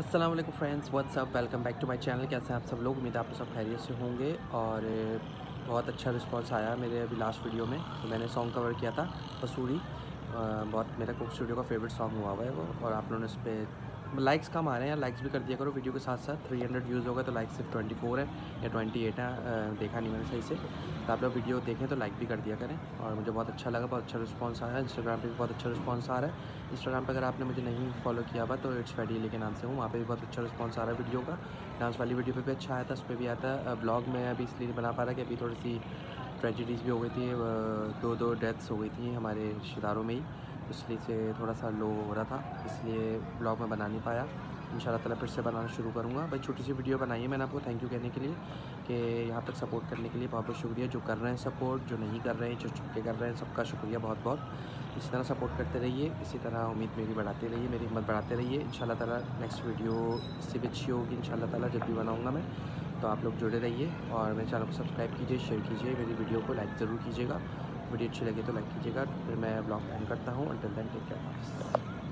Aslam friends what's up welcome back to my channel कैसे हैं आप सब लोग? उम्मीद आप सब खैरियत से होंगे और बहुत अच्छा रिस्पांस आया मेरे अभी लास्ट वीडियो में। तो मैंने सॉन्ग कवर किया था पसूरी बहुत, मेरा कुक स्टूडियो का फेवरेट सॉन्ग हुआ हुआ है वो और आप लोगों ने उस पर लाइक्स कम आ रहे हैं लाइक्स भी कर दिया करो वीडियो के साथ साथ 300 व्यूज़ होगा तो लाइक्स सिर्फ़ 24 है या 28 है देखा नहीं मैंने सही से। तो आप लोग वीडियो देखें तो लाइक भी कर दिया करें और मुझे बहुत अच्छा लगा, बहुत अच्छा रिस्पांस आया इंस्टाग्राम पे भी बहुत अच्छा रिस्पांस आ रहा है। इंस्टाग्राम पर अगर आपने मुझे नहीं फॉलो किया हुआ तो इट्स फैडी के नाम से हूँ। वहाँ पर भी बहुत अच्छा रिस्पॉन्स आ रहा है वीडियो का। डांस वाली वीडियो पर भी अच्छा आया था, उस पर भी आता है। ब्लॉग में अभी इसलिए बना पा रहा कि अभी थोड़ी सी ट्रेजिडीज़ भी हो गई थी दो दो डेथ्स हो गई थी हमारे रिश्तेदारों में ही, इसलिए से थोड़ा सा लो हो रहा था, इसलिए ब्लॉग में बना नहीं पाया। इन शाला फिर से बनाना शुरू करूँगा। भाई, छोटी सी वीडियो बनाई है मैंने आपको थैंक यू कहने के लिए कि यहाँ तक सपोर्ट करने के लिए बहुत बहुत शुक्रिया। जो कर रहे हैं सपोर्ट जो नहीं कर रहे हैं, जो छुपके कर रहे हैं, सबका शुक्रिया बहुत बहुत इसी तरह सपोर्ट करते रहिए, इसी तरह उम्मीद मेरी बढ़ाते रहिए, मेरी हिम्मत बढ़ाते रहिए। इन ताला नेक्स्ट वीडियो इससे भी अच्छी होगी इन ताला जब भी बनाऊँगा मैं। तो आप लोग जुड़े रहिए और मेरे चैनल को सब्सक्राइब कीजिए शेयर कीजिए, मेरी वीडियो को लाइक ज़रूर कीजिएगा। वीडियो अच्छी लगे तो लाइक कीजिएगा। फिर मैं ब्लॉग एंड करता हूँ। Until then take care